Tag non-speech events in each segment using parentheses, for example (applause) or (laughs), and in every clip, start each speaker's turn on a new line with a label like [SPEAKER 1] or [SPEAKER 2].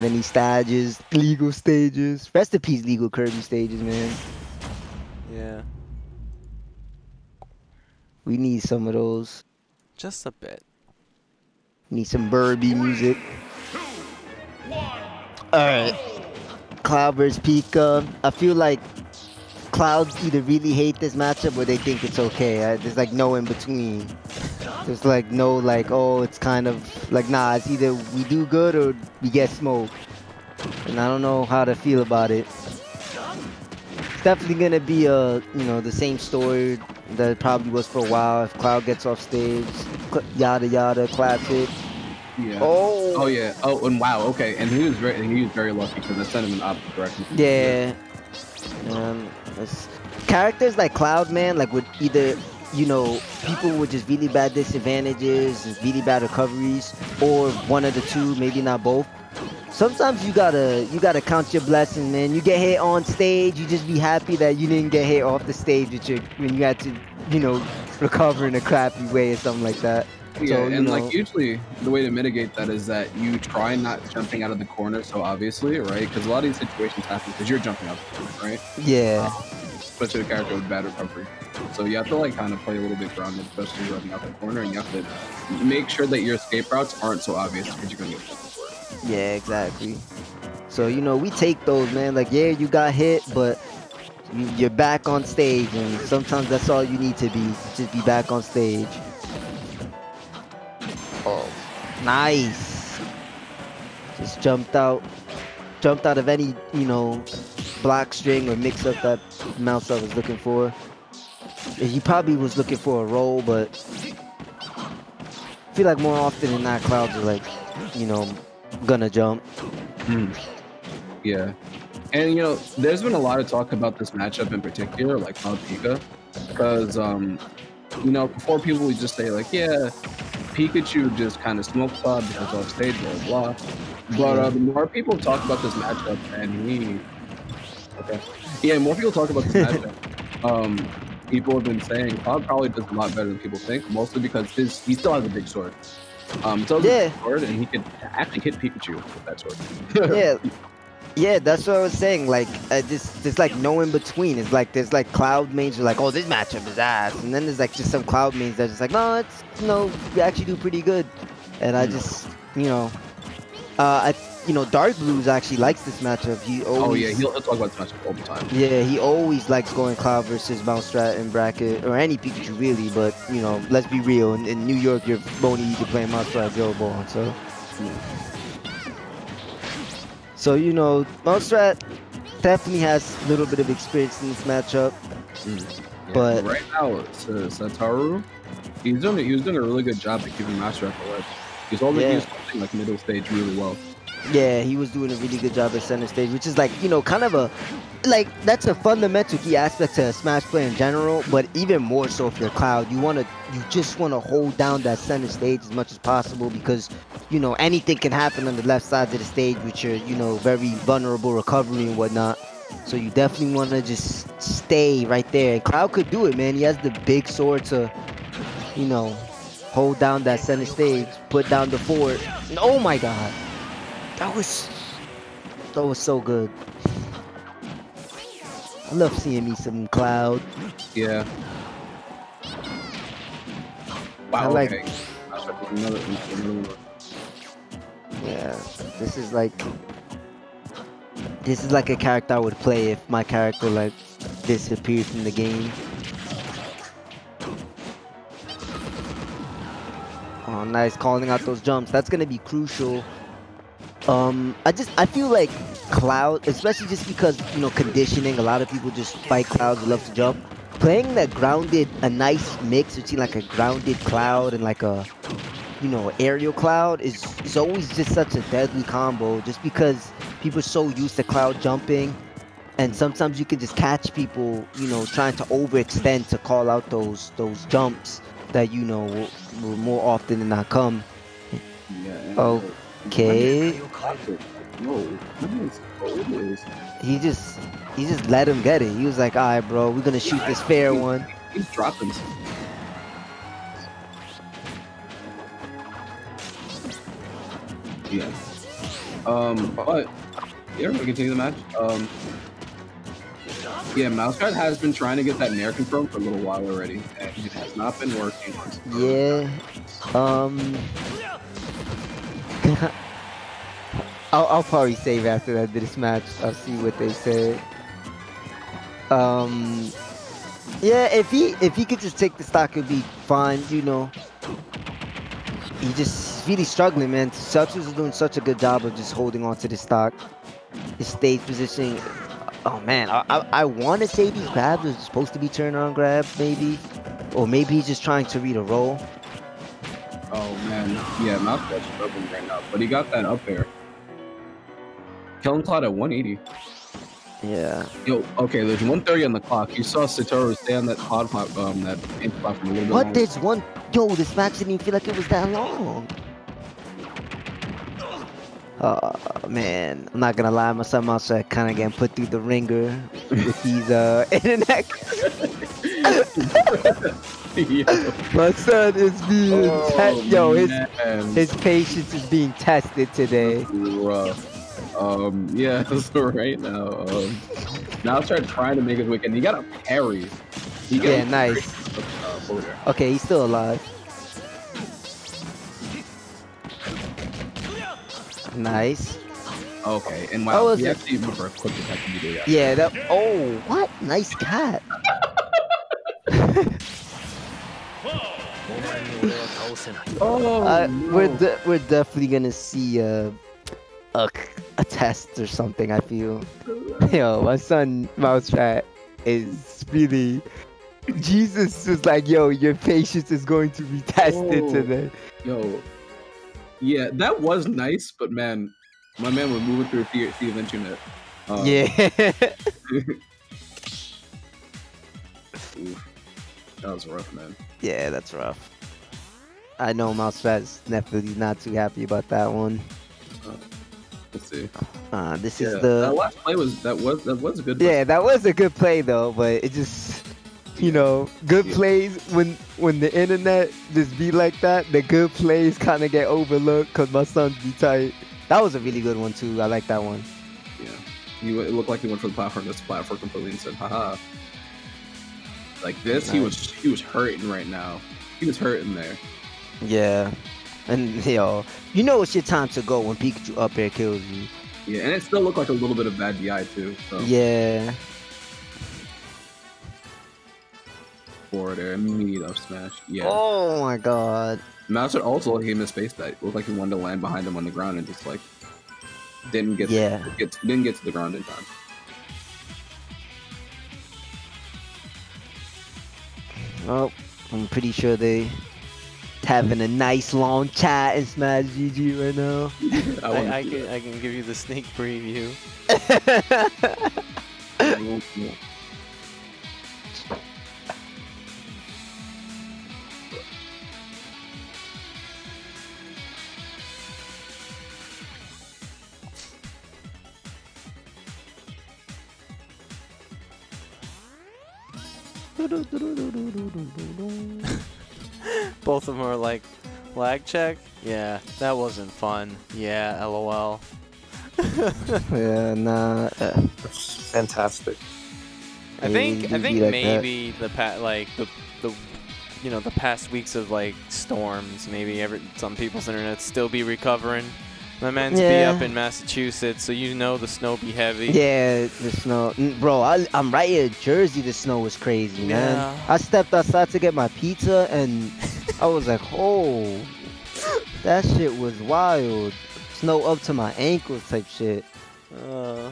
[SPEAKER 1] any stages, legal stages. Rest in peace, legal Kirby stages, man.
[SPEAKER 2] Yeah,
[SPEAKER 1] We need some of those.
[SPEAKER 2] just a bit.
[SPEAKER 1] Need some Burby music. Alright. Cloud versus Pika. I feel like Clouds either really hate this matchup or they think it's okay. There's like no in between. There's like no like, oh, it's kind of like, nah, it's either we do good or we get smoked. And I don't know how to feel about it. It's definitely gonna be a, you know, the same story that it probably was for a while. If Cloud gets off stage, cl- yada yada, classic.
[SPEAKER 3] Yeah.
[SPEAKER 1] Oh,
[SPEAKER 3] Oh yeah. Oh and wow. Okay. And he was very he was very lucky because I sent him in the opposite direction.
[SPEAKER 1] Yeah. Um, characters like Cloud Man, like would either, you know, people with just really bad disadvantages and really bad recoveries, or one of the two, maybe not both. Sometimes you gotta you gotta count your blessing, man. You get hit on stage, you just be happy that you didn't get hit off the stage with your when you had to, you know, recover in a crappy way or something like that.
[SPEAKER 3] Yeah,
[SPEAKER 1] So,
[SPEAKER 3] and
[SPEAKER 1] know-
[SPEAKER 3] like usually the way to mitigate that is that you try not jumping out of the corner so obviously, right? Because a lot of these situations happen because you're jumping out of the corner, right?
[SPEAKER 1] Yeah, um,
[SPEAKER 3] Especially a character with bad recovery. So you have to like kind of play a little bit grounded, especially running out the corner, and you have to make sure that your escape routes aren't so obvious because you're gonna get jumped for it.
[SPEAKER 1] yeah, exactly. So you know, we take those, man. Like, yeah, you got hit, but you're back on stage, and sometimes that's all you need to be, just be back on stage. Oh, nice. Just jumped out, jumped out of any, you know, block string or mix up that mouse I was looking for. He probably was looking for a roll, but I feel like more often than not, clouds are like, you know, gonna jump.
[SPEAKER 3] Yeah. And you know, there's been a lot of talk about this matchup in particular, like Cloud Pika, because um, you know, before people would just say like, yeah, Pikachu just kind of smoked Cloud because off stage, blah blah. But uh, the more people talk about this matchup, and he, okay, yeah, more people talk about this (laughs) matchup. Um, people have been saying Cloud probably does a lot better than people think, mostly because his he still has a big sword. Um, still has a big
[SPEAKER 1] Yeah.
[SPEAKER 3] sword, and he could actually hit Pikachu with that sword. (laughs)
[SPEAKER 1] yeah yeah that's what i was saying like uh, this there's like no in between it's like there's like cloud mains are like oh this matchup is ass and then there's like just some cloud mains that's just like no it's you know we actually do pretty good and i just you know uh i you know dark blues actually likes this matchup he always
[SPEAKER 3] Oh yeah, he'll, he'll talk about this matchup all the time.
[SPEAKER 1] yeah, he always likes going Cloud versus MouseRat in bracket, or any Pikachu really, but, you know, let's be real, in, in New York, you're only you can play MouseRat Joe Ball, so. So, you know, MouseRat definitely has a little bit of experience in this matchup.
[SPEAKER 3] Yeah,
[SPEAKER 1] But-
[SPEAKER 3] right now, S- Satoru, he's doing he was doing a really good job at keeping Master at the ledge. He's holding
[SPEAKER 1] Yeah.
[SPEAKER 3] like middle stage really well.
[SPEAKER 1] Yeah, he was doing a really good job at center stage, which is like, you know, kind of a, like, that's a fundamental key aspect to a Smash play in general, but even more so if you're Cloud, you want to, you just want to hold down that center stage as much as possible because, you know, anything can happen on the left side of the stage with your, you know, very vulnerable recovery and whatnot. So you definitely want to just stay right there. And Cloud could do it, man. He has the big sword to, you know, hold down that center stage, put down the fort. Oh my god. That was that was so good. I love seeing me some cloud.
[SPEAKER 3] Yeah.
[SPEAKER 1] I
[SPEAKER 3] Wow.
[SPEAKER 1] like-
[SPEAKER 3] okay. Another, another.
[SPEAKER 1] Yeah, this is like this is like a character I would play if my character like disappeared from the game. Nice calling out those jumps. That's gonna be crucial. Um, I just I feel like Cloud, especially just because you know conditioning. A lot of people just fight clouds, love to jump. Playing that grounded, a nice mix between like a grounded cloud and like a you know aerial cloud is is always just such a deadly combo. Just because people are so used to cloud jumping, and sometimes you can just catch people, you know, trying to overextend to call out those those jumps that you know will, will more often than not come.
[SPEAKER 3] Yeah.
[SPEAKER 1] Okay.
[SPEAKER 3] No, goodness, goodness.
[SPEAKER 1] He just he just let him get it. He was like, all right, bro, we're gonna shoot this fair one.
[SPEAKER 3] He's dropping. some. Yeah. Um, but yeah, we continue the match. Um, yeah, MouseRat has been trying to get that Nair confirmed for a little while already, it has not been working.
[SPEAKER 1] Yeah. Um. (laughs) I'll, I'll probably save after that this match. I'll see what they say. Um. Yeah, if he if he could just take the stock, it'd be fine. You know. He just really struggling, man. Celtics is doing such a good job of just holding on to the stock. His stage positioning. Oh man, I I, I want to say these grabs are supposed to be turnaround grabs, maybe, or maybe he's just trying to read a roll.
[SPEAKER 3] Oh man, yeah, MouseRat's struggling right now, but he got that up there. Killing Cloud at 180.
[SPEAKER 1] Yeah.
[SPEAKER 3] Yo, okay, there's 130 on the clock. You saw Satoru stay on that cloud plat- um, that paint platform a little bit
[SPEAKER 1] What?
[SPEAKER 3] longer.
[SPEAKER 1] There's one. Yo, this match didn't even feel like it was that long. Oh man, I'm not gonna lie, my son also kind of getting put through the ringer with these uh (laughs) internet. (laughs) My son is being
[SPEAKER 3] oh,
[SPEAKER 1] te- yo, his
[SPEAKER 3] man.
[SPEAKER 1] his patience is being tested today.
[SPEAKER 3] rough. Um, yeah, (laughs) so right now, um, now start trying to make his wicket. He got a parry. He got
[SPEAKER 1] Yeah,
[SPEAKER 3] a
[SPEAKER 1] nice.
[SPEAKER 3] parry, uh,
[SPEAKER 1] Okay, he's still alive. Nice.
[SPEAKER 3] Okay, and wow,
[SPEAKER 1] was
[SPEAKER 3] he actually reverse clipped the fact that he that.
[SPEAKER 1] Yeah, that. Oh, what? Nice cat.
[SPEAKER 3] Oh,
[SPEAKER 1] Uh,
[SPEAKER 3] no.
[SPEAKER 1] we're de- we're definitely gonna see uh, a a test or something. I feel. Yo, my son MouseRat is really. Jesus was like, yo, your patience is going to be (laughs) tested
[SPEAKER 3] Oh.
[SPEAKER 1] today.
[SPEAKER 3] Yo, yeah, that was nice, but man, my man was moving through the, the internet. Um,
[SPEAKER 1] yeah. (laughs) (laughs)
[SPEAKER 3] that was rough, man.
[SPEAKER 1] yeah, that's rough. I know MouseRat's definitely not too happy about that one.
[SPEAKER 3] Let's see.
[SPEAKER 1] Uh, this
[SPEAKER 3] Yeah,
[SPEAKER 1] is
[SPEAKER 3] that
[SPEAKER 1] the.
[SPEAKER 3] last play was that was that was a good.
[SPEAKER 1] Yeah, that was a good play though, but it just. You know, good
[SPEAKER 3] Yeah.
[SPEAKER 1] plays when when the internet just be like that, the good plays kind of get overlooked because my sons be tight. That was a really good one too. I like that one.
[SPEAKER 3] Yeah, he w- it looked like he went for the platform. This platform completely and said, "Haha." Like this, he was he was hurting right now. He was hurting there.
[SPEAKER 1] Yeah, and (laughs) yo, you know it's your time to go when Pikachu up air kills you.
[SPEAKER 3] Yeah, and it still looked like a little bit of bad DI too. So
[SPEAKER 1] Yeah,
[SPEAKER 3] forward air, immediate up smash. Yeah.
[SPEAKER 1] Oh my god.
[SPEAKER 3] Master also he missed space that. Looked like he wanted to land behind him on the ground and just like didn't get
[SPEAKER 1] Yeah.
[SPEAKER 3] get didn't get to the ground in time.
[SPEAKER 1] Well, I'm pretty sure they having a nice long chat in Smash GG right now.
[SPEAKER 3] I,
[SPEAKER 2] I, I
[SPEAKER 3] see
[SPEAKER 2] can I can give you the sneak preview.
[SPEAKER 3] That. Yeah.
[SPEAKER 2] Both of them are like, lag check? Yeah, that wasn't fun. Yeah, lol. (laughs)
[SPEAKER 1] yeah, nah. Uh,
[SPEAKER 4] Fantastic.
[SPEAKER 2] I
[SPEAKER 1] Yeah,
[SPEAKER 2] think I think
[SPEAKER 1] be like that.
[SPEAKER 2] maybe the pa- like the the you know the past weeks of like storms maybe every some people's internet still be recovering. My man's
[SPEAKER 1] Yeah.
[SPEAKER 2] be up in Massachusetts, so you know the snow be heavy.
[SPEAKER 1] yeah, the snow. Bro, I, I'm right here in Jersey. The snow was crazy, man.
[SPEAKER 2] Yeah.
[SPEAKER 1] I stepped outside to get my pizza and I was like, oh, that shit was wild. Snow up to my ankles type shit.
[SPEAKER 2] Uh,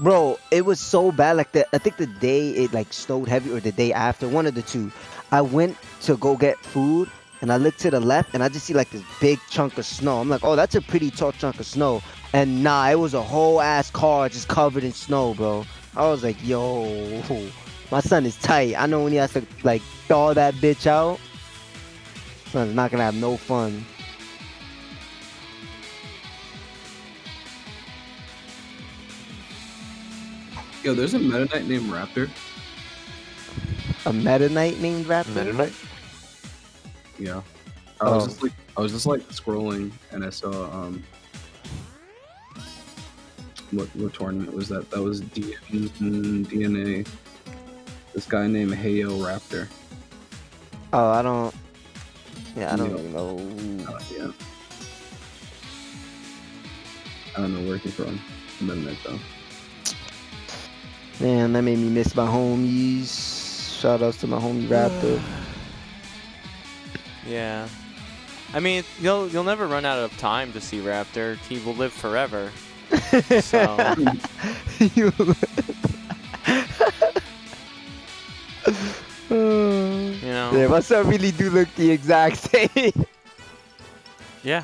[SPEAKER 1] Bro, it was so bad. Like the, I think the day it like snowed heavy or the day after, one of the two. I went to go get food and I looked to the left and I just see like this big chunk of snow. I'm like, oh, that's a pretty tall chunk of snow. And nah, it was a whole ass car just covered in snow, bro. I was like, yo, my son is tight. I know when he has to like thaw that bitch out, son's not gonna have no fun.
[SPEAKER 3] Yo, there's a Meta Knight named Raptor.
[SPEAKER 1] A Meta Knight named Raptor?
[SPEAKER 4] Meta Knight?
[SPEAKER 3] Yeah. I was
[SPEAKER 1] Oh.
[SPEAKER 3] just like I was just like scrolling and I saw um what what tournament was that? That was D- DNA. This guy named Heyo Raptor.
[SPEAKER 1] Oh, I don't. Yeah, I don't
[SPEAKER 3] Yeah.
[SPEAKER 1] really know.
[SPEAKER 3] Uh, yeah. I don't know where he's from. I'm admit though.
[SPEAKER 1] Man, that made me miss my homies. Shout outs to my homie Raptor. (sighs)
[SPEAKER 2] Yeah. I mean, you'll you'll never run out of time to see Raptor. He will live forever. (laughs) So (laughs) (laughs)
[SPEAKER 1] You-
[SPEAKER 2] you know.
[SPEAKER 1] yeah, my son really do look the exact (laughs) same.
[SPEAKER 2] Yeah.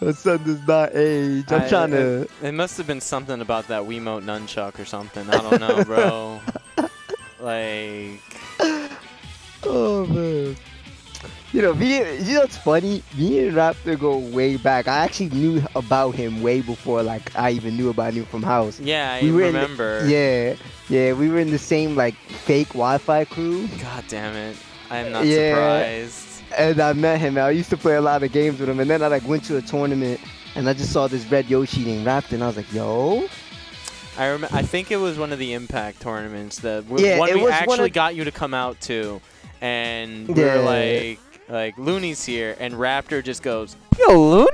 [SPEAKER 1] my son does not age. I'm
[SPEAKER 2] I-
[SPEAKER 1] trying to.
[SPEAKER 2] It must have been something about that Wiimote nunchuck or something. I don't know, bro. (laughs) like,
[SPEAKER 1] Oh man. You know, me, you know what's funny? Me and Raptor go way back. I actually knew about him way before, like, I even knew about him from house.
[SPEAKER 2] yeah, I
[SPEAKER 1] We in the-
[SPEAKER 2] remember.
[SPEAKER 1] Yeah, yeah, we were in the same, like, fake Wi-Fi crew.
[SPEAKER 2] God damn it. I'm not
[SPEAKER 1] Yeah.
[SPEAKER 2] surprised.
[SPEAKER 1] And I met him. I used to play a lot of games with him. And then I, like, went to a tournament. And I just saw this red Yoshi named Raptor. And I was like, yo.
[SPEAKER 2] I rem- I think it was one of the Impact tournaments. The w-
[SPEAKER 1] Yeah,
[SPEAKER 2] one we
[SPEAKER 1] one
[SPEAKER 2] actually
[SPEAKER 1] of-
[SPEAKER 2] got you to come out to, and we
[SPEAKER 1] Yeah.
[SPEAKER 2] were like, like Looney's here, and Raptor just goes, "Yo, Looney,"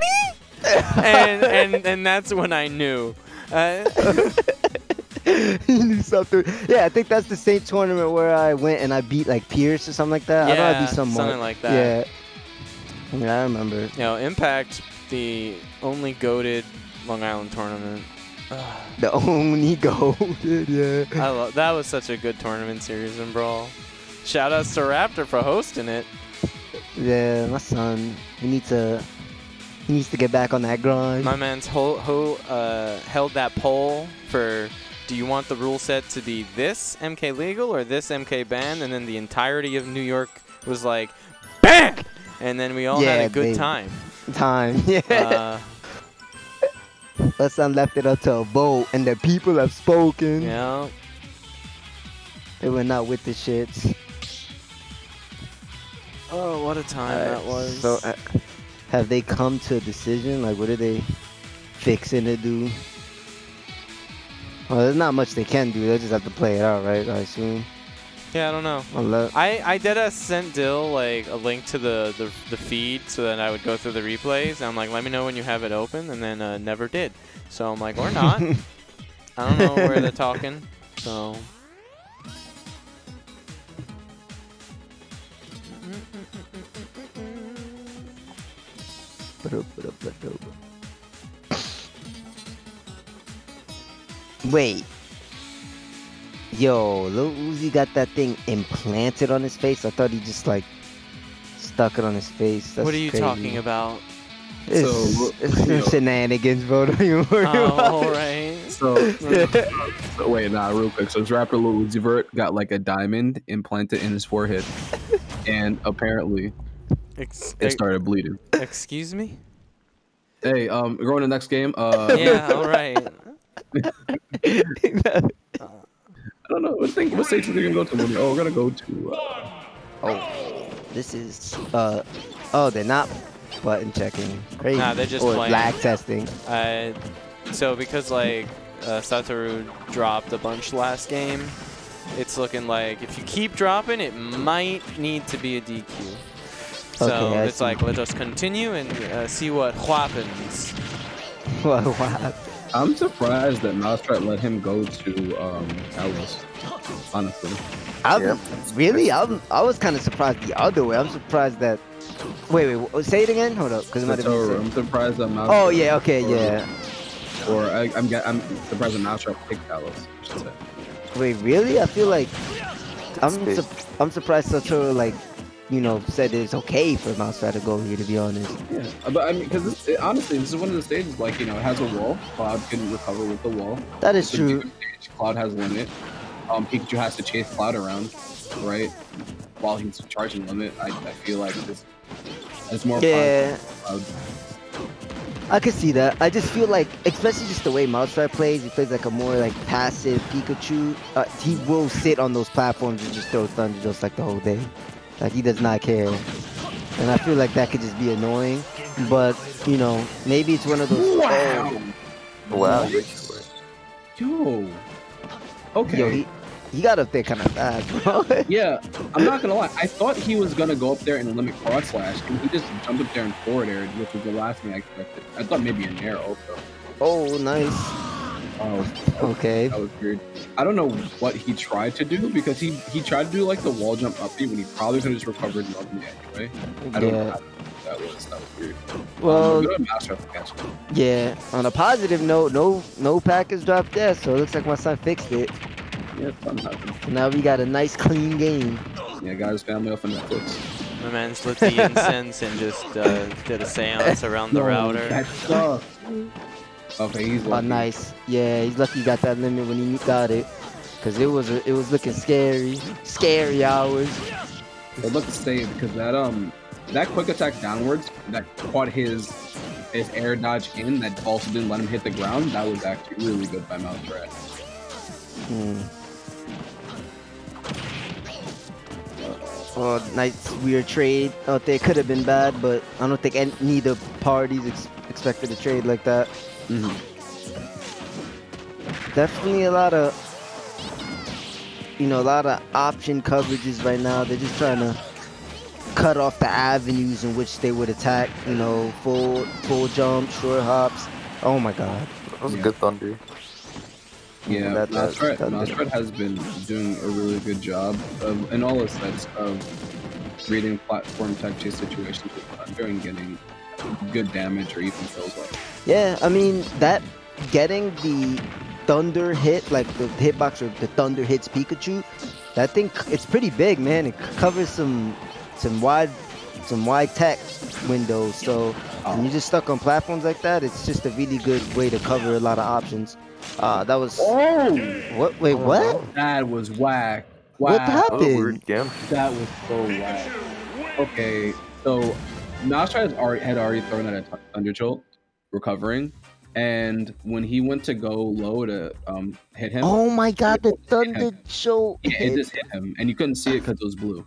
[SPEAKER 2] (laughs) and and and that's when I knew. Uh, (laughs) (laughs)
[SPEAKER 1] knew something. Yeah, I think that's the same tournament where I went and I beat, like, Pierce or something like that. I know I
[SPEAKER 2] yeah,
[SPEAKER 1] beat some
[SPEAKER 2] something like that.
[SPEAKER 1] Yeah. Yeah, I remember.
[SPEAKER 2] You know, Impact, the only goaded Long Island tournament.
[SPEAKER 1] The only (laughs) goaded, yeah.
[SPEAKER 2] I love that was such a good tournament series in Brawl. Shout outs to Raptor for hosting it.
[SPEAKER 1] Yeah, my son. He needs to. He needs to get back on that grind.
[SPEAKER 2] My man's ho, ho uh, held that pole for do you want the rule set to be this MK legal or this MK ban? And then the entirety of New York was like, ban! And then we all had
[SPEAKER 1] Yeah,
[SPEAKER 2] a good
[SPEAKER 1] baby.
[SPEAKER 2] time.
[SPEAKER 1] Time. (laughs) Yeah.
[SPEAKER 2] Uh,
[SPEAKER 1] son left it up to a vote, and the people have spoken.
[SPEAKER 2] yeah.
[SPEAKER 1] They were not with the shits.
[SPEAKER 2] Oh, what a time
[SPEAKER 1] Alright,
[SPEAKER 2] that was.
[SPEAKER 1] So, uh, have they come to a decision? Like, what are they fixing to do? Well, there's not much they can do. They just have to play it out, right? I assume.
[SPEAKER 2] yeah, I don't know. I, I did a sent Dill like a link to the, the, the feed so that I would go through the replays. And I'm like, let me know when you have it open, and then uh, never did. So I'm like, or not. (laughs) I don't know where they're talking. So
[SPEAKER 1] Wait. Yo, Lil Uzi got that thing implanted on his face. I thought he just like stuck it on his face. That's
[SPEAKER 2] what are you
[SPEAKER 1] crazy.
[SPEAKER 2] talking about?
[SPEAKER 1] It's,
[SPEAKER 3] So,
[SPEAKER 1] it's
[SPEAKER 3] yo.
[SPEAKER 1] shenanigans, bro. (laughs) Don't you worry
[SPEAKER 2] Oh,
[SPEAKER 1] about
[SPEAKER 2] all
[SPEAKER 1] it.
[SPEAKER 2] right.
[SPEAKER 3] So, so wait, nah, real quick. So this rapper Lil Uzi Vert got like a diamond implanted in his forehead, and apparently
[SPEAKER 2] Ex-
[SPEAKER 3] it started bleeding.
[SPEAKER 2] excuse me?
[SPEAKER 3] Hey, um, we're going to the next game. Uh,
[SPEAKER 2] Yeah, all right.
[SPEAKER 3] I don't know. What thing? What stage are we gonna go to? Oh, we're gonna go to. Uh,
[SPEAKER 1] oh, this is uh oh, they're not button checking. Crazy.
[SPEAKER 2] Nah, they're just
[SPEAKER 1] or
[SPEAKER 2] playing.
[SPEAKER 1] lag testing.
[SPEAKER 2] Uh, so because like uh, Satoru dropped a bunch last game, it's looking like if you keep dropping, it might need to be a DQ. So
[SPEAKER 1] Okay, I
[SPEAKER 2] it's
[SPEAKER 1] see.
[SPEAKER 2] like let us continue and uh, see what happens. (laughs)
[SPEAKER 1] What wow.
[SPEAKER 3] I'm surprised that MouseRat let him go to um, Alice. Honestly,
[SPEAKER 1] I'm really. I'm. I was kind of surprised the other way. I'm surprised that. Wait, wait. Say it again. Hold up, because it might have been.
[SPEAKER 3] I'm surprised that Mouse.
[SPEAKER 1] Oh yeah. Okay. Yeah.
[SPEAKER 3] Or I, I'm I'm surprised that MouseRat picked Alice. I should say.
[SPEAKER 1] Wait, really? I feel like I'm. Su- I'm surprised Satoru like, you know, said it's okay for Mouse to go here. To be honest.
[SPEAKER 3] Yeah, but I mean, because honestly, this is one of the stages like you know it has a wall. Cloud can recover with the wall.
[SPEAKER 1] That is
[SPEAKER 3] It's
[SPEAKER 1] true.
[SPEAKER 3] stage. Cloud has limit. Um, Pikachu has to chase Cloud around, right? While he's charging limit, I, I feel like this it's more
[SPEAKER 1] Yeah.
[SPEAKER 3] Cloud.
[SPEAKER 1] I can see that. I just feel like, especially just the way MouseRat plays, he plays like a more like passive Pikachu. Uh, he will sit on those platforms and just throw thunder just like the whole day. Like he does not care. And I feel like that could just be annoying. But you know, maybe it's one of those.
[SPEAKER 3] Wow.
[SPEAKER 1] Oh,
[SPEAKER 4] Wow.
[SPEAKER 3] Yo. Okay.
[SPEAKER 1] Yo, he, he got up there kind of fast, (laughs) bro.
[SPEAKER 3] Yeah, I'm not gonna lie. I thought he was gonna go up there and limit cross slash, and he just jumped up there and forward air, which was the last thing I expected. I thought maybe an air also.
[SPEAKER 1] oh, nice.
[SPEAKER 3] Oh,
[SPEAKER 1] Okay.
[SPEAKER 3] that was weird. I don't know what he tried to do because he he tried to do like the wall jump up when he probably could have just recovered normally anyway. I don't know
[SPEAKER 1] Yeah.
[SPEAKER 3] how that was. That was weird.
[SPEAKER 1] Well,
[SPEAKER 3] um, good master of the catch.
[SPEAKER 1] yeah. On a positive note, no no package dropped there, so it looks like my son fixed it.
[SPEAKER 3] Yeah, something happened.
[SPEAKER 1] So now we got a nice clean game.
[SPEAKER 3] Yeah, got his family off on Netflix.
[SPEAKER 2] My man slipped the incense and just uh, did a seance around the
[SPEAKER 3] No, (laughs)
[SPEAKER 2] router.
[SPEAKER 3] Okay, he's
[SPEAKER 1] Oh,
[SPEAKER 3] lucky.
[SPEAKER 1] nice. Yeah, he's lucky he got that limit when he got it. Cause it was a, it was looking scary, scary hours.
[SPEAKER 3] I'd love to because that um that quick attack downwards that caught his his air dodge in that also didn't let him hit the ground. That was actually really good by Mouse Rat.
[SPEAKER 1] Hmm. Oh, nice weird trade out there. Could have been bad, but I don't think any, neither parties ex- expected a trade like that.
[SPEAKER 3] Mm-hmm.
[SPEAKER 1] Definitely a lot of, you know, a lot of option coverages right now. They're just trying to cut off the avenues in which they would attack. You know, full full jump, short hops. Oh my God.
[SPEAKER 4] That was
[SPEAKER 3] Yeah.
[SPEAKER 4] a good thunder.
[SPEAKER 3] Yeah,
[SPEAKER 1] That-
[SPEAKER 3] Mouse
[SPEAKER 1] that-
[SPEAKER 3] Rat,
[SPEAKER 1] that-
[SPEAKER 3] Mouse has been doing a really good job of, in all aspects of reading platform type chase situations with Thunder and getting good damage or even kills off.
[SPEAKER 1] Yeah, I mean that getting the thunder hit, like the hitbox or the thunder hits Pikachu, that thing it's pretty big, man. It covers some some wide some wide tech windows. So when you're just stuck on platforms like that, it's just a really good way to cover a lot of options. Uh, that was
[SPEAKER 3] Oh,
[SPEAKER 1] what? Wait, what?
[SPEAKER 3] that was whack.
[SPEAKER 1] What
[SPEAKER 3] Wow.
[SPEAKER 4] That was
[SPEAKER 1] happened?
[SPEAKER 4] weird.
[SPEAKER 3] That was so whack. Okay, so Nostra has already, had already thrown out a Thunder Jolt, recovering, and when he went to go low to um, hit him,
[SPEAKER 1] Oh my God, the thunder show.
[SPEAKER 3] yeah, it just hit him, and you couldn't see it because it was blue.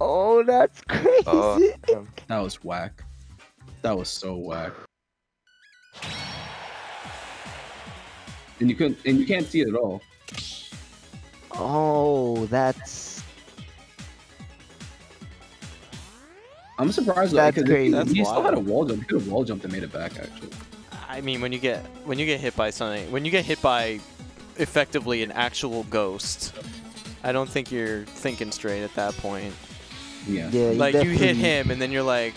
[SPEAKER 1] Oh, that's crazy.
[SPEAKER 4] Uh. (laughs)
[SPEAKER 3] That was whack. That was so whack. And you couldn't, and you can't see it at all.
[SPEAKER 1] oh, that's
[SPEAKER 3] I'm surprised though,
[SPEAKER 1] That's
[SPEAKER 3] because
[SPEAKER 1] crazy.
[SPEAKER 3] he,
[SPEAKER 2] That's
[SPEAKER 3] he still had a wall jump. He could have wall jumped and made it back actually.
[SPEAKER 2] I mean, when you get when you get hit by something, when you get hit by effectively an actual ghost, I don't think you're thinking straight at that point.
[SPEAKER 3] Yeah.
[SPEAKER 1] yeah.
[SPEAKER 2] like you hit him, and then you're like,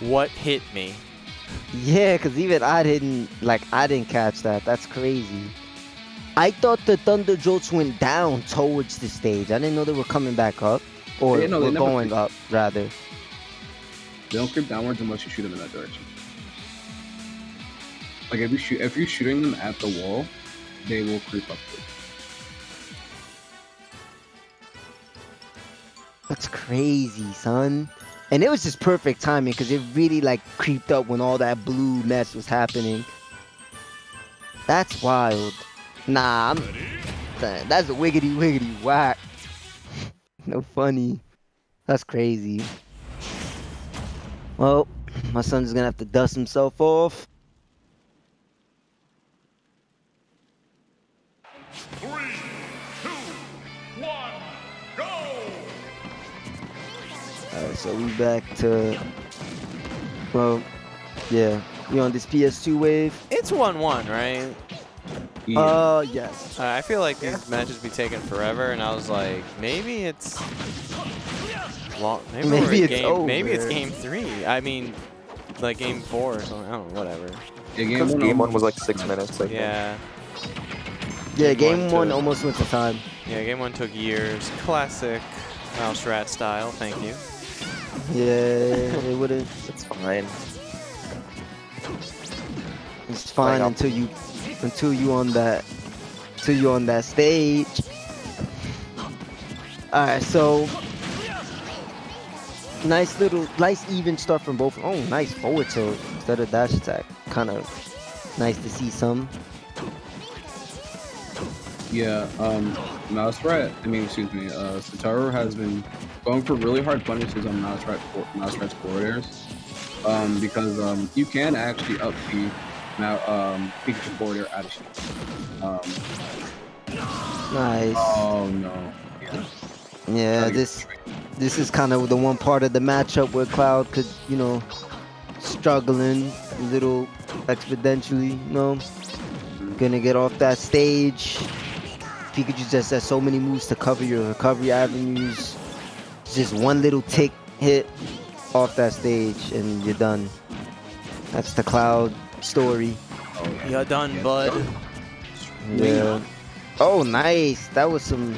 [SPEAKER 2] "What hit me?"
[SPEAKER 1] Yeah, because even I didn't like I didn't catch that. That's crazy. I thought the thunder jolts went down towards the stage. I didn't know they were coming back up, or
[SPEAKER 3] Yeah, no, they
[SPEAKER 1] were going
[SPEAKER 3] creep.
[SPEAKER 1] up rather.
[SPEAKER 3] They don't creep downwards unless you shoot them in that direction. Like if you shoot, if you're shooting them at the wall, they will creep upward.
[SPEAKER 1] That's crazy, son. And it was just perfect timing because it really like creeped up when all that blue mess was happening. That's wild. Nah, I'm. That's a wiggity wiggity whack. (laughs) no funny. That's crazy. Well, my son's gonna have to dust himself off.
[SPEAKER 5] Three, two, one, go!
[SPEAKER 1] Alright, so we back to. Well, yeah, we on this PS2 wave.
[SPEAKER 2] It's one-one, right?
[SPEAKER 3] Yeah.
[SPEAKER 1] Uh, yes.
[SPEAKER 2] Uh, I feel like these matches be taking forever, and I was like, maybe it's long. (laughs) Maybe,
[SPEAKER 1] Maybe it's
[SPEAKER 2] game. Maybe it's game three. I mean, like game four or something. I don't know. Whatever.
[SPEAKER 3] yeah,
[SPEAKER 4] Because
[SPEAKER 3] one
[SPEAKER 4] game one was like six minutes. I think.
[SPEAKER 2] Yeah.
[SPEAKER 1] Yeah,
[SPEAKER 2] Game
[SPEAKER 1] game
[SPEAKER 2] one
[SPEAKER 1] one
[SPEAKER 2] to-
[SPEAKER 1] almost went to time.
[SPEAKER 2] Yeah. Game one took years. Classic mouse rat style. Thank you.
[SPEAKER 1] Yeah, (laughs) it would've.
[SPEAKER 4] It's fine.
[SPEAKER 1] It's fine
[SPEAKER 4] up.
[SPEAKER 1] until you, until you on that, until you on that stage. All right, so nice little, nice even start from both. Oh, nice forward tilt instead of dash attack. Kind of nice to see some.
[SPEAKER 3] Yeah, um, Mouse Rat, I mean, excuse me, uh, Satoru has been going for really hard punishes on Mouse Rat, for, Mouse Rat's forward airs. Um, because, um, you can actually up the Now, um, Pikachu forward air out of shield. Um,
[SPEAKER 1] Nice.
[SPEAKER 3] oh no. Yeah.
[SPEAKER 1] Yeah, this this is kind of the one part of the matchup where Cloud could, you know, struggling a little exponentially, you know. Gonna get off that stage. Pikachu just has so many moves to cover your recovery avenues. Just one little tick hit off that stage and you're done. That's the Cloud story.
[SPEAKER 2] You're done, bud.
[SPEAKER 1] Yeah. Oh, nice. That was some.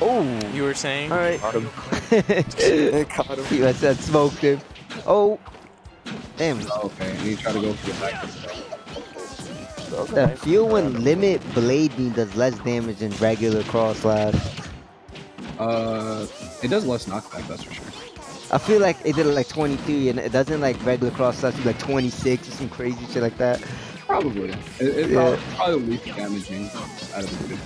[SPEAKER 1] Oh.
[SPEAKER 2] You were saying?
[SPEAKER 1] All right.
[SPEAKER 4] Caught him. (laughs) Caught him.
[SPEAKER 1] You said smoked him. Oh. Damn.
[SPEAKER 3] Oh, okay, and he tried to go for the back.
[SPEAKER 1] I feel when limit blade beam does less damage than regular cross slash.
[SPEAKER 3] Uh, it does less knockback, that's for sure.
[SPEAKER 1] I feel like it did like 23 and it doesn't like regular cross slash do like 26 or some crazy shit like that.
[SPEAKER 3] Probably. It, it's
[SPEAKER 1] Yeah.
[SPEAKER 3] probably, probably least damaging out of the two.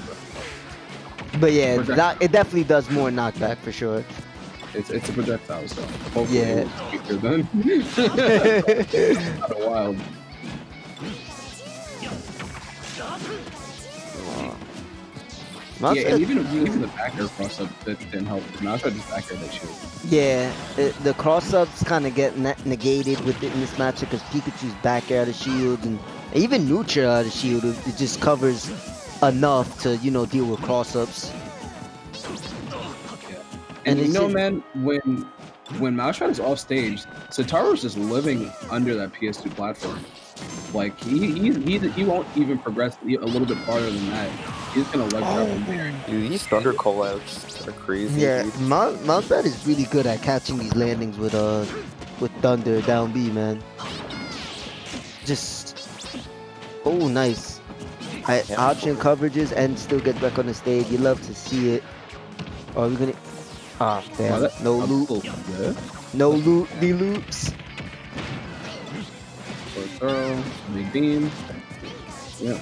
[SPEAKER 1] But yeah, that, it definitely does more knockback for sure.
[SPEAKER 3] It's it's a projectile, so hopefully
[SPEAKER 1] Yeah.
[SPEAKER 3] it's weaker than (laughs) out of wild.
[SPEAKER 1] Mouse
[SPEAKER 3] yeah, and even even the back air cross up that didn't help. Tried just back air that shield.
[SPEAKER 1] Yeah, it, the cross-ups kind of get ne- negated with it in this matchup because Pikachu's back air out of shield and even neutral out of shield. It, it just covers enough to, you know, deal with cross-ups.
[SPEAKER 3] And,
[SPEAKER 1] And
[SPEAKER 3] you know,
[SPEAKER 1] just-
[SPEAKER 3] man, when when MouseRat is off stage, Satoru's just living under that PS2 platform. Like he he he, he won't even progress a little bit farther than that. He's gonna leg trap from there.
[SPEAKER 4] Dude, these thunder callouts are crazy.
[SPEAKER 1] Yeah,
[SPEAKER 4] dude.
[SPEAKER 1] Mount Mountbat is really good at catching these landings with uh with Thunder down B, man. Just oh, nice. I,
[SPEAKER 4] Yeah.
[SPEAKER 1] option coverages and still get back on the stage. You love to see it. Are we gonna? Ah, damn. No loot. No loot. The loops.
[SPEAKER 3] Throw, big beam. Yeah.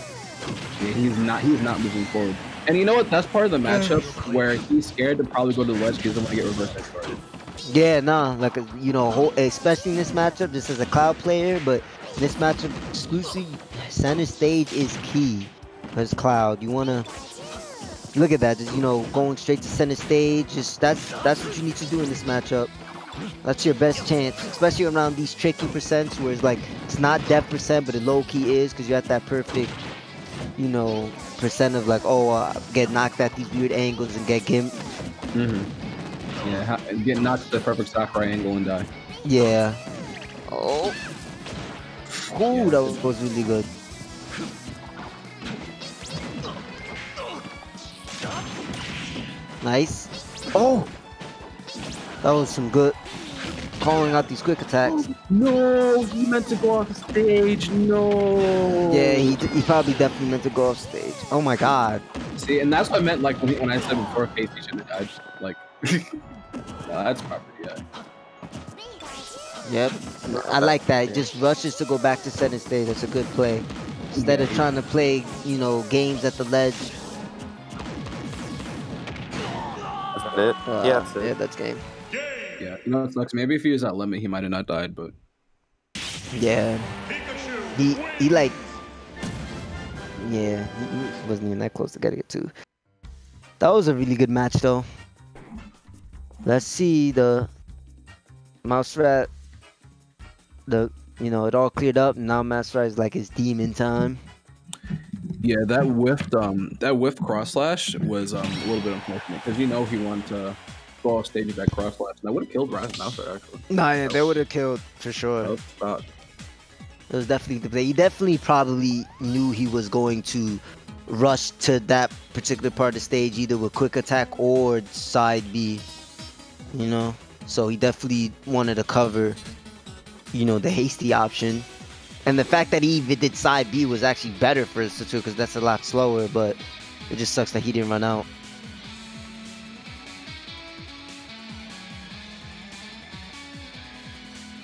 [SPEAKER 3] Yeah, he's not he's not moving forward. And you know what? That's part of the matchup where he's scared to probably go to the ledge because he doesn't want to get reverse edge guarded.
[SPEAKER 1] Yeah, nah. Like you know, whole, especially in this matchup, just as a cloud player, but this matchup exclusive center stage is key. Cause cloud, you wanna look at that. Just you know, going straight to center stage. Just that's that's what you need to do in this matchup. That's your best chance, especially around these tricky percents where it's like it's not death percent, but it low key is because you're at that perfect, you know, percent of like oh uh, get knocked at these weird angles and get gimped.
[SPEAKER 3] Mm-hmm. Yeah, and get knocked to the perfect Sakurai angle and die.
[SPEAKER 1] Yeah. Oh. Ooh, that was really good. Nice. Oh! That was some good calling out these quick attacks.
[SPEAKER 3] No, he meant to go off stage. No.
[SPEAKER 1] Yeah, he, he probably definitely meant to go off stage. Oh my god.
[SPEAKER 3] See, and that's what I meant. Like when, when I said before, Casey should have died. Like, (laughs) no, that's proper. Yeah.
[SPEAKER 1] Yep. I like that. Just rushes to go back to center stage. That's a good play. Instead of trying to play, you know, games at the ledge.
[SPEAKER 4] Is that it?
[SPEAKER 1] Uh,
[SPEAKER 4] yeah, that's it.
[SPEAKER 1] Yeah, that's game.
[SPEAKER 5] Game.
[SPEAKER 3] Yeah. You know, it sucks. Maybe if he was at limit, he might have not died. But
[SPEAKER 1] Yeah. He he like yeah, he, he wasn't even that close to getting it too. That was a really good match though. Let's see the mouse rat. The you know it all cleared up and now rat is like his demon time.
[SPEAKER 3] yeah, that whiffed. Um, that whiff cross slash was um a little bit unfortunate because you know he wanted to go off stage with that cross slash. And that would have killed Raz Mouser actually.
[SPEAKER 1] Nah, yeah, they would have killed for
[SPEAKER 3] That
[SPEAKER 1] sure.
[SPEAKER 3] about-
[SPEAKER 1] It was definitely the play. He definitely probably knew he was going to rush to that particular part of the stage either with quick attack or side B. You know? So he definitely wanted to cover, you know, the hasty option. And the fact that he even did side B was actually better for too, because that's a lot slower, but it just sucks that he didn't run out.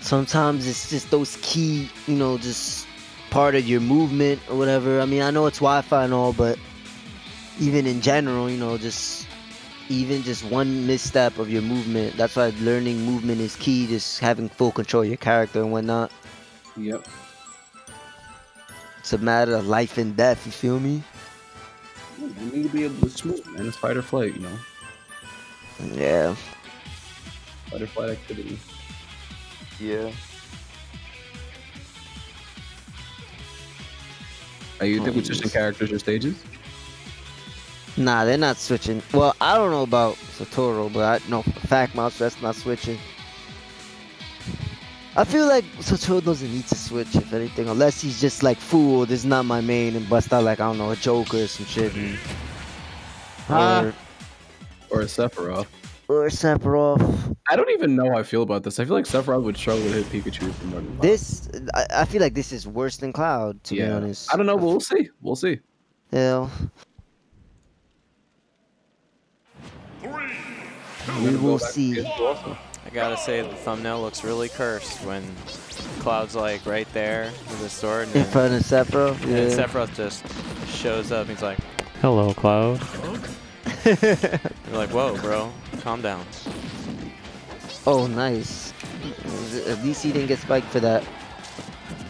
[SPEAKER 1] Sometimes it's just those key, you know, just part of your movement or whatever. I mean, I know it's Wi-Fi and all, but even in general, you know, just even just one misstep of your movement. That's why learning movement is key. Just having full control of your character and whatnot.
[SPEAKER 3] Yep.
[SPEAKER 1] It's a matter of life and death. You feel me?
[SPEAKER 3] You need to be able to smooth, man. It's fight or flight, you know.
[SPEAKER 1] Yeah.
[SPEAKER 3] Fight or flight activity.
[SPEAKER 4] Yeah.
[SPEAKER 3] Are you think
[SPEAKER 1] Oh,
[SPEAKER 3] we're switching characters or stages?
[SPEAKER 1] Nah, they're not switching. Well, I don't know about Satoru, but I know for a fact Mouse that's not switching. I feel like Satoru doesn't need to switch, if anything, unless he's just like, fool, this is not my main, and bust out like, I don't know, a Joker or some shit. Mm-hmm. And,
[SPEAKER 3] Huh? Or a Sephiroth?
[SPEAKER 1] or, or Sephiroth.
[SPEAKER 3] I don't even know how I feel about this. I feel like Sephiroth would struggle to hit Pikachu from running. Cloud.
[SPEAKER 1] This, I, I feel like this is worse than Cloud, to be
[SPEAKER 3] yeah.
[SPEAKER 1] honest.
[SPEAKER 3] I don't know, but we'll see. We'll see.
[SPEAKER 1] Hell, we
[SPEAKER 3] gonna go
[SPEAKER 1] will see.
[SPEAKER 2] I gotta say the thumbnail looks really cursed when Cloud's like right there with his sword, and
[SPEAKER 1] In front of Sephiroth,
[SPEAKER 2] and. Sephiroth just shows up. He's like, "Hello, Cloud." (laughs) You're like, "Whoa, bro, calm down."
[SPEAKER 1] Oh, nice. At least he didn't get spiked for that.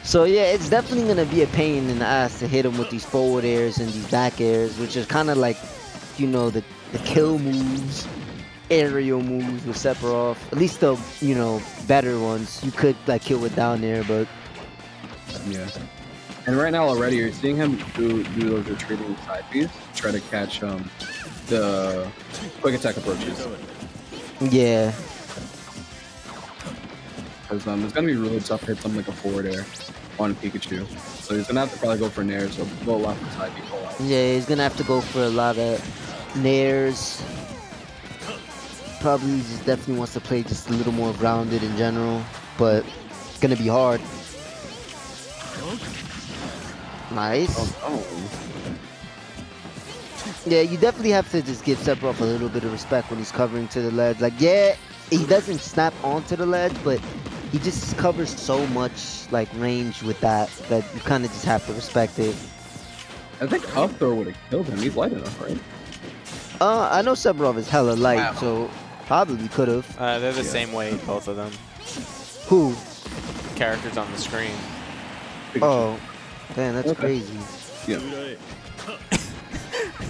[SPEAKER 1] So yeah, it's definitely gonna be a pain in the ass to hit him with these forward airs and these back airs, which is kind of like, you know, the the kill moves, aerial moves with Sephiroth. At least the you know better ones. You could like kill with down air, but
[SPEAKER 3] Yeah. And right now already you're seeing him do do those retreating side Bs, try to catch um the quick attack approaches.
[SPEAKER 1] yeah,
[SPEAKER 3] Because um it's gonna be really tough to hit something like a forward air on Pikachu. So he's gonna have to probably go for nair, so go a lot side
[SPEAKER 1] yeah, he's gonna have to go for a lot of nairs. Probably just definitely wants to play just a little more grounded in general, but it's gonna be hard. Nice.
[SPEAKER 3] Oh,
[SPEAKER 1] Yeah, you definitely have to just give Sephiroth a little bit of respect when he's covering to the ledge. Like, yeah, he doesn't snap onto the ledge, but he just covers so much like range with that that you kind of just have to respect it.
[SPEAKER 3] I think up throw would have killed him. He's light enough, right?
[SPEAKER 1] Uh, I know Sephiroth is hella light,
[SPEAKER 3] Wow.
[SPEAKER 1] so probably could have.
[SPEAKER 2] Uh, they're the
[SPEAKER 3] Yeah.
[SPEAKER 2] same weight, both of them.
[SPEAKER 1] Who?
[SPEAKER 2] Characters on the screen.
[SPEAKER 3] Pikachu.
[SPEAKER 1] Oh, damn, that's
[SPEAKER 3] Okay.
[SPEAKER 1] crazy.
[SPEAKER 3] Yeah. (laughs)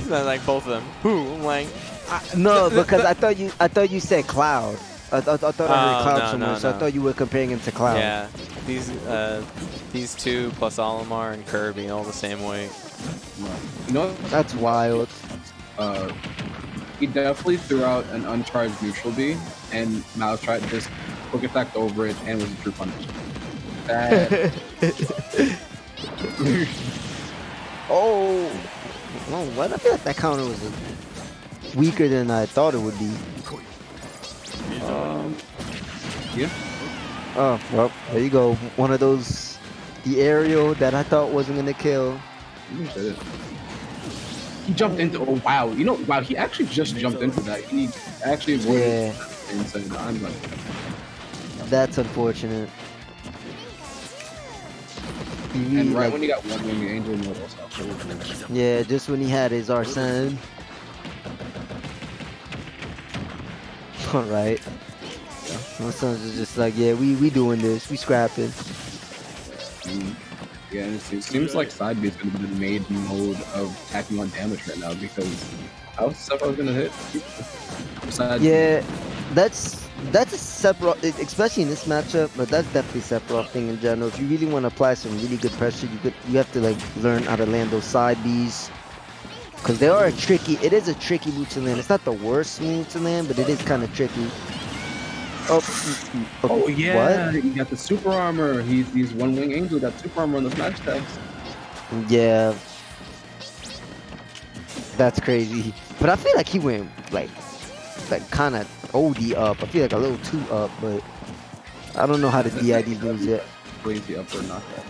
[SPEAKER 2] They're like both of them. Who? I'm like,
[SPEAKER 1] No, because I thought you, I thought you said Cloud. I, th- I thought I heard
[SPEAKER 2] Oh,
[SPEAKER 1] Cloud
[SPEAKER 2] no,
[SPEAKER 1] somewhere,
[SPEAKER 2] no,
[SPEAKER 1] so I thought you were comparing him to Cloud.
[SPEAKER 2] yeah, these uh, these two plus Olimar and Kirby all the same weight.
[SPEAKER 3] You know,
[SPEAKER 1] That's wild.
[SPEAKER 3] uh, he definitely threw out an uncharged neutral B, and Mouse tried to just quick attacked over it and was a true punish. That (laughs)
[SPEAKER 1] Oh, what? I feel like that counter was weaker than I thought it would be.
[SPEAKER 3] um, yeah.
[SPEAKER 1] Oh, well, there you go. One of those, the aerial that I thought wasn't gonna kill.
[SPEAKER 3] He did it. He jumped into. Oh wow! You know, wow. He actually just jumped into that. He actually avoided
[SPEAKER 1] Yeah,
[SPEAKER 3] "I'm not."
[SPEAKER 1] that's unfortunate. He
[SPEAKER 3] And right
[SPEAKER 1] like-
[SPEAKER 3] when he got one wing, the angel mode also.
[SPEAKER 1] yeah, just when he had his Arsene. (laughs) All right. My sons is just like, yeah, we we doing this, we scrapping.
[SPEAKER 3] Mm. Yeah, it seems like side B is going to be the main mode of attacking on damage right now because how stuff I was going to hit. Besides,
[SPEAKER 1] Yeah, that's that's a Sephiroth, e- especially in this matchup. But that's definitely Sephiroth thing in general. If you really want to apply some really good pressure, you could you have to like learn how to land those side Bs. Cause they are a tricky. It is a tricky move to land. It's not the worst move to land, but it is kind of tricky. Oh,
[SPEAKER 3] Oh yeah, he got the super armor. He's he's one wing angel. Got super armor on the smash.
[SPEAKER 1] What? Yeah. That's crazy. But I feel like he went like, like kind of OD up. I feel like a little too up, but I don't know how to DID moves yet.
[SPEAKER 3] Crazy upward knockout.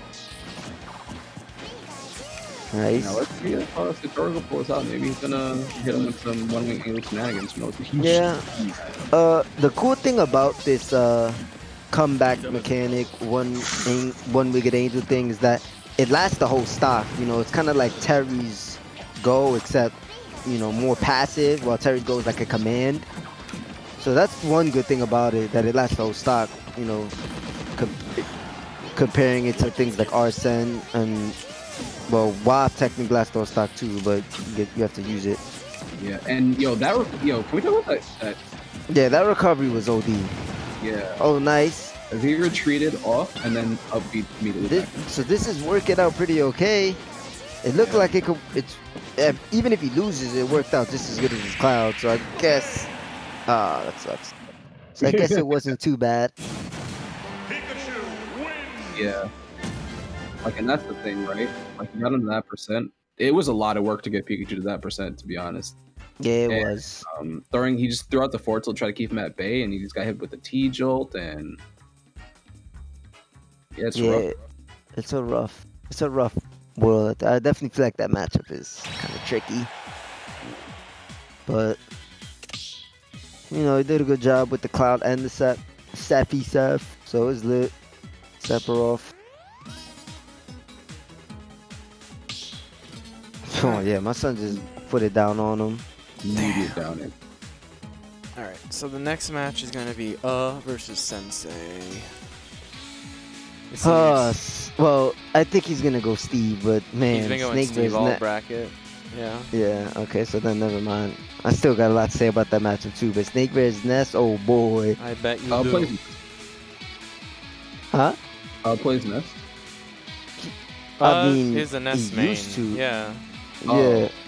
[SPEAKER 1] Nice.
[SPEAKER 3] Now let's see if uh, Satoru pulls out. Maybe he's gonna hit him with some one wing angel shenanigans. You know, it's a huge-
[SPEAKER 1] Yeah. Uh, the cool thing about this uh comeback mechanic, one one winged angel thing is that it lasts the whole stock. You know, it's kind of like Terry's go, except you know more passive, while Terry goes like a command. So that's one good thing about it that it lasts the whole stock. You know, com- comparing it to things like Arsene and Well, WAP technically glass door stock too, but you, get, you have to use it.
[SPEAKER 3] Yeah, and yo, that re- yo, can we talk about that?
[SPEAKER 1] Yeah, that recovery was OD.
[SPEAKER 3] yeah,
[SPEAKER 1] Oh, nice.
[SPEAKER 3] he retreated off and then upbeat immediately.
[SPEAKER 1] This, so this is working out pretty okay. It looked
[SPEAKER 3] Yeah.
[SPEAKER 1] like it could. It's even if he loses, it worked out just as good as his cloud. So I guess. Ah, that sucks. So I guess it (laughs) wasn't too bad.
[SPEAKER 5] Pikachu wins.
[SPEAKER 3] Yeah, like, and that's the thing, right? Like, you got him to that percent. It was a lot of work to get Pikachu to that percent, to be honest.
[SPEAKER 1] Yeah, it
[SPEAKER 3] Yeah.
[SPEAKER 1] was.
[SPEAKER 3] Um, throwing, he just threw out the force to try to keep him at bay, and he just got hit with the T jolt, and yeah, it's
[SPEAKER 1] yeah,
[SPEAKER 3] rough.
[SPEAKER 1] it's a rough. It's a rough world. I definitely feel like that matchup is kind of tricky. But you know, he did a good job with the cloud and the set. Sephi Seth, so it was lit. Sephiroth. Oh yeah, my son just put it down on him.
[SPEAKER 3] Immediate downing.
[SPEAKER 2] All right, so the next match is gonna be Uh versus Sensei.
[SPEAKER 1] Uh, well, I think he's gonna go Steve, but man,
[SPEAKER 2] he's been going
[SPEAKER 1] Snake
[SPEAKER 2] Steve all
[SPEAKER 1] ne-
[SPEAKER 2] bracket. Yeah.
[SPEAKER 1] Yeah, okay, so then never mind. I still got a lot to say about that matchup too, but Snake Bear's Ness, oh boy.
[SPEAKER 2] I bet you
[SPEAKER 3] I'll
[SPEAKER 2] do.
[SPEAKER 3] play.
[SPEAKER 1] Huh?
[SPEAKER 3] I'll play Ness.
[SPEAKER 1] I
[SPEAKER 2] Uh,
[SPEAKER 1] mean,
[SPEAKER 2] he's a Ness
[SPEAKER 1] he
[SPEAKER 2] main.
[SPEAKER 1] used to.
[SPEAKER 2] Yeah.
[SPEAKER 1] Yeah. Um,